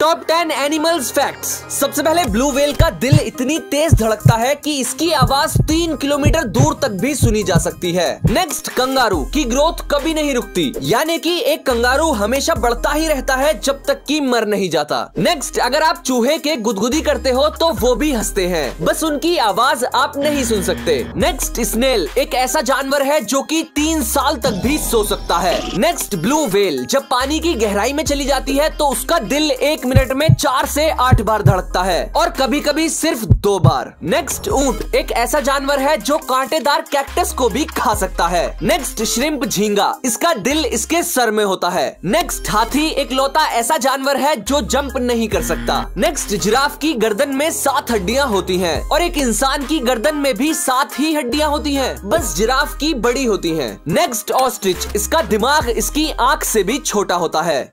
Top ten animals facts सबसे पहले blue whale का दिल इतनी तेज धड़कता है कि इसकी आवाज़ तीन किलोमीटर दूर तक भी सुनी जा सकती है। नेक्स्ट कंगारू की ग्रोथ कभी नहीं रुकती। यानी कि एक कंगारू हमेशा बढ़ता ही रहता है जब तक कि मर नहीं जाता। नेक्स्ट अगर आप चूहे के गुदगुदी करते हो तो वो भी हँसते हैं। बस उनकी आवाज़ आप नहीं सुन सकते। नेक्स्ट स्नेल एक ऐसा जानवर है जो की तीन साल तक भी सो सकता है। नेक्स्ट ब्लू वेल जब पानी की गहराई में चली जाती है तो उसका दिल एक मिनट में चार से आठ बार धड़कता है और कभी कभी सिर्फ़ दो बार। नेक्स्ट ऊँट एक ऐसा जानवर है जो कांटेदार कैक्टस को भी खा सकता है। नेक्स्ट श्रिम्प झींगा, इसका दिल इसके सर में होता है। नेक्स्ट हाथी एक लौता ऐसा जानवर है जो जंप नहीं कर सकता। नेक्स्ट जिराफ की गर्दन में सात हड्डियाँ होती हैं और एक इंसान की गर्दन में भी सात ही हड्डियाँ होती हैं। बस जिराफ की बड़ी होती हैं। नेक्स्ट ऑस्ट्रिच इसका दिमाग इसकी आँख से भी छोटा होता है।